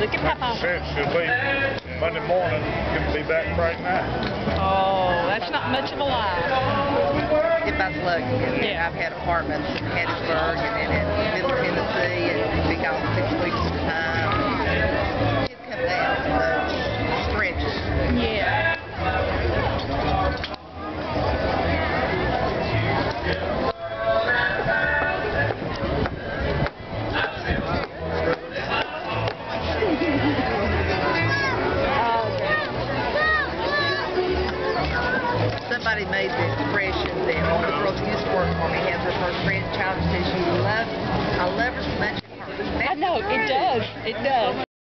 Look at Papa. Said she'll leave Monday morning, could be back Friday night. Oh, that's not much of a lie. If that's luck. And Yeah. I've had apartments in Hattiesburg and then in Somebody made the expression that one of the girls used to work for me has her first grandchild and says she loves, I love her so much. I know, it does. It does.